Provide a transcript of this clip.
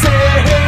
say.